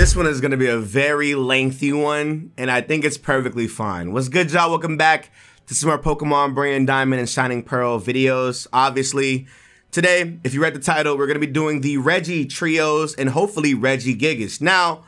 This one is going to be a very lengthy one, and I think it's perfectly fine. What's good, y'all? Welcome back to some more Pokemon Brilliant Diamond and Shining Pearl videos. Obviously, today, if you read the title, we're going to be doing the Regi Trios and hopefully Regigigas. Now,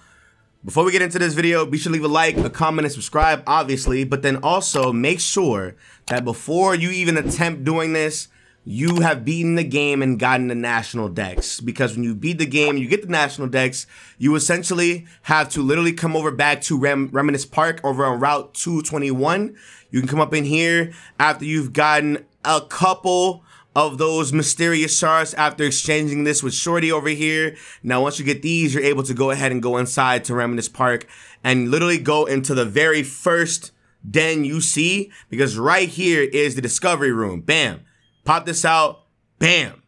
before we get into this video, be sure to leave a like, a comment, and subscribe, obviously, but then also make sure that before you even attempt doing this, you have beaten the game and gotten the national dex. Because when you beat the game, you get the national dex, you essentially have to literally come over back to Rem- Ramanas Park over on Route 221. You can come up in here after you've gotten a couple of those mysterious shards after exchanging this with Shorty over here. Now, once you get these, you're able to go ahead and go inside to Ramanas Park and literally go into the very first den you see because right here is the discovery room. Bam. Pop this out. Bam.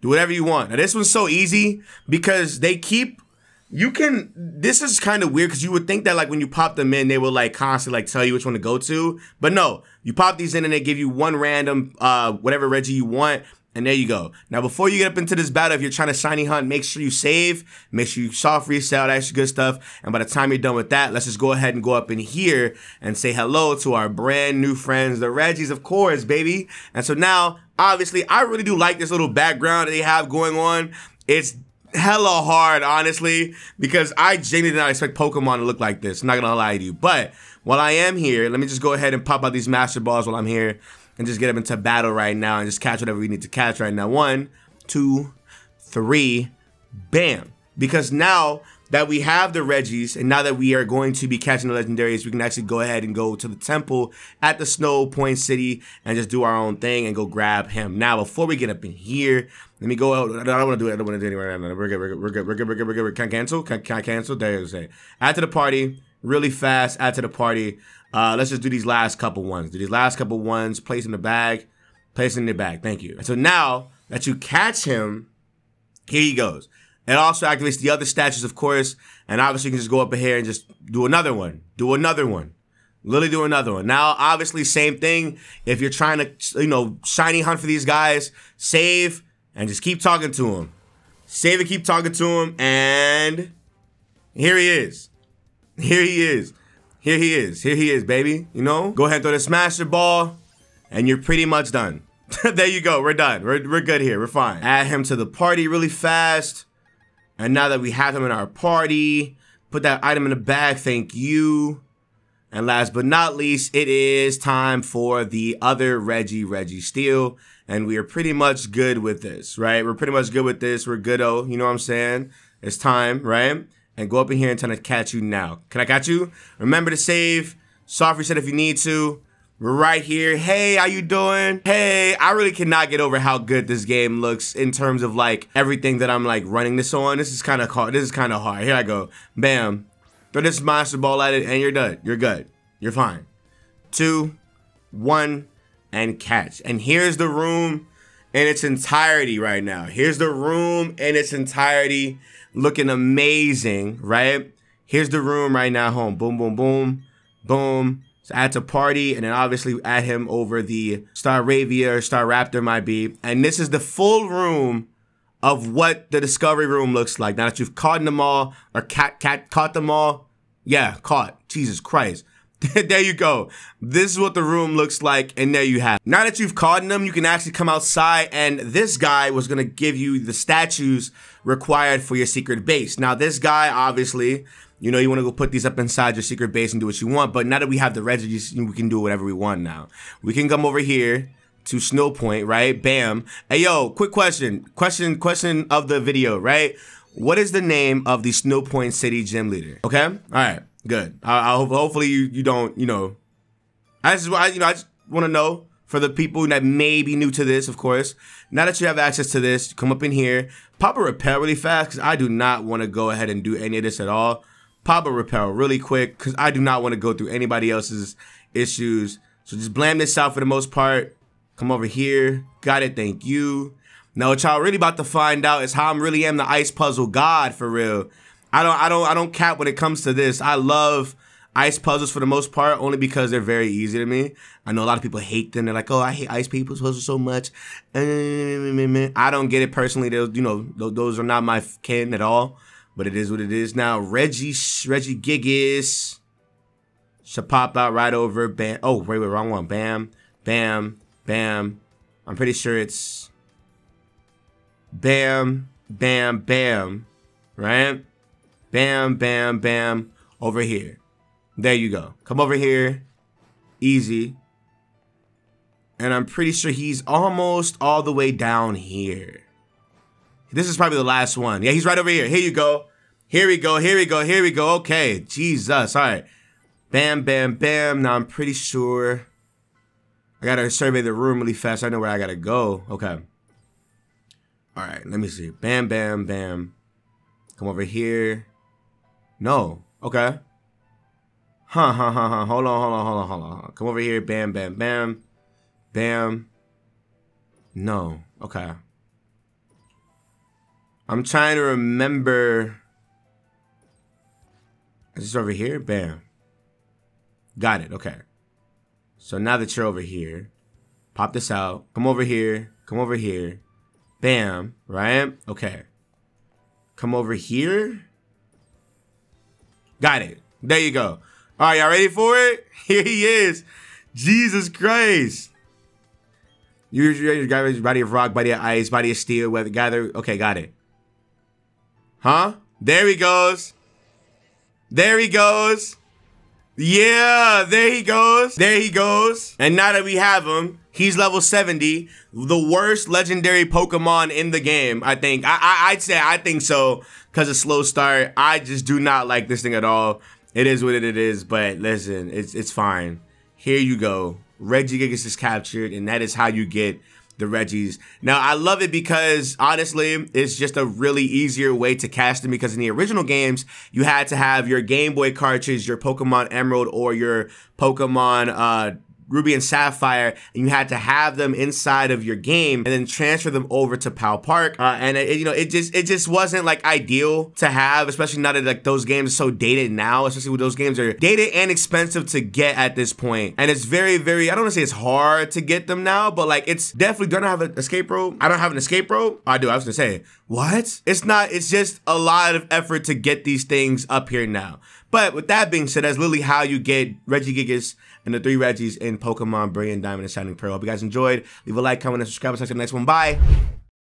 Do whatever you want. Now this one's so easy because they keep you can this is kind of weird because you would think that like when you pop them in they will like constantly like tell you which one to go to but no you pop these in and they give you one random uh whatever Regi you want and there you go. Now, before you get up into this battle, if you're trying to shiny hunt, make sure you save, make sure you soft reset, that's good stuff. And by the time you're done with that, let's just go ahead and go up in here and say hello to our brand new friends, the Regis, of course, baby. And so now, obviously, I really do like this little background that they have going on. It's hella hard, honestly, because I genuinely did not expect Pokemon to look like this. I'm not gonna lie to you. But while I am here, let me just go ahead and pop out these Master Balls while I'm here and just get them into battle right now and just catch whatever we need to catch right now. One, two, three, bam. Because now that we have the Regis and now that we are going to be catching the legendaries, we can actually go ahead and go to the temple at the Snowpoint City and just do our own thing and go grab him. Now, before we get up in here, let me go out. I don't want to do it. I don't want to do it anywhere. No, no, we're good. We're good. We're good. We're good. We're good. We're good. Can I cancel? Can, can I cancel? There you. Add to the party really fast. Add to the party. Uh, let's just do these last couple ones. Do these last couple ones. Place in the bag. Place in the bag. Thank you. And so now that you catch him, here he goes. It also activates the other statues, of course. And obviously, you can just go up here and just do another one. Do another one. Literally do another one. Now, obviously, same thing. If you're trying to, you know, shiny hunt for these guys, save and just keep talking to him. Save and keep talking to him. And here he is. Here he is. Here he is. Here he is, baby. You know? Go ahead and throw the Master Ball, and you're pretty much done. there you go. We're done. We're, we're good here. We're fine. Add him to the party really fast. And now that we have him in our party, put that item in the bag. Thank you. And last but not least, it is time for the other Regi, Registeel. And we are pretty much good with this, right? We're pretty much good with this. We're good, oh, you know what I'm saying? It's time, right? And go up in here and try to catch you now. Can I catch you? Remember to save. Soft reset if you need to. We're right here. Hey, how you doing? Hey, I really cannot get over how good this game looks in terms of like everything that I'm like running this on. This is kind of hard. This is kind of hard. Here I go. Bam. Throw this monster ball at it and you're done. You're good. You're fine. Two, one, and catch. And here's the room in its entirety right now. Here's the room in its entirety looking amazing, right? Here's the room right now, home. Boom, boom, boom, boom. So add to party, and then obviously add him over the Star Staravia or Staraptor might be. And this is the full room of what the discovery room looks like. Now that you've caught them all, or cat cat caught them all. Yeah, caught. Jesus Christ. there you go. This is what the room looks like, and there you have. It. Now that you've caught them, you can actually come outside, and this guy was gonna give you the statues required for your secret base. Now, this guy, obviously, you know, you want to go put these up inside your secret base and do what you want, but now that we have the residue, we can do whatever we want now. We can come over here to Snowpoint, right? Bam. Hey, yo, quick question. Question, question of the video, right? What is the name of the Snowpoint City gym leader? Okay? All right. Good. I, I hope, hopefully you, you don't, you know, I just, I, you know, I just want to know for the people that may be new to this, of course. Now that you have access to this, come up in here, pop a repel really fast because I do not want to go ahead and do any of this at all. Pop a repel really quick because I do not want to go through anybody else's issues. So just blame this out for the most part. Come over here. Got it. Thank you. Now what y'all really about to find out is how I'm really am the ice puzzle god for real. I don't I don't I don't cap when it comes to this. I love ice puzzles for the most part, only because they're very easy to me. I know a lot of people hate them. They're like, "Oh, I hate ice puzzles so much." Eh, I don't get it personally. Those, you know, those are not my kin at all. But it is what it is now. Regi Regigigas should pop out right over. Bam. Oh, wait, wait, wrong one. Bam, bam, bam. I'm pretty sure it's bam, bam, bam, right? Bam, bam, bam, over here. There you go. Come over here. Easy. And I'm pretty sure he's almost all the way down here. This is probably the last one. Yeah, he's right over here. Here you go. Here we go. Here we go. Here we go. Okay. Jesus. All right. Bam, bam, bam. Now I'm pretty sure. I gotta survey the room really fast. I know where I gotta go. Okay. All right. Let me see. Bam, bam, bam. Come over here. No. Okay. Huh, huh, huh, huh. Hold on, hold on, hold on, hold on. Come over here. Bam, bam, bam. Bam. No. Okay. I'm trying to remember. Is this over here? Bam. Got it. Okay. So now that you're over here, pop this out. Come over here. Come over here. Bam. Right? Okay. Come over here. Got it. There you go. All right, y'all ready for it? Here he is. Jesus Christ. You Usually, body of rock, body of ice, body of steel, weather, gather. Okay, got it. Huh? There he goes. There he goes. Yeah, there he goes. There he goes. And now that we have him, he's level 70. The worst legendary Pokemon in the game, I think. I, I, would say I think so because of slow start. I just do not like this thing at all. It is what it is, but listen, it's it's fine. Here you go. Regigigas is captured, and that is how you get the Regis. Now, I love it because honestly, it's just a really easier way to cast them because in the original games, you had to have your Game Boy cartridge, your Pokemon Emerald, or your Pokemon uh, Ruby and Sapphire, and you had to have them inside of your game and then transfer them over to PAL Park. Uh, and it, you know, it just it just wasn't like ideal to have, especially now that like those games are so dated now, especially with those games are dated and expensive to get at this point. And it's very, very I don't want to say it's hard to get them now, but like it's definitely gonna have an escape rope. I don't have an escape rope. I do. I was gonna say what? It's not. It's just a lot of effort to get these things up here now. But with that being said, that's literally how you get Regigigas and the three Regis in Pokemon Brilliant Diamond and Shining Pearl. Hope you guys enjoyed. Leave a like, comment, and subscribe. See you next one. Bye.